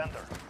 defender.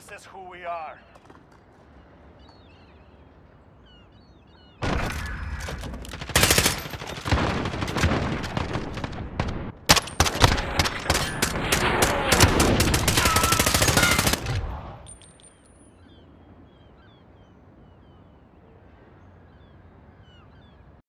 This is who we are.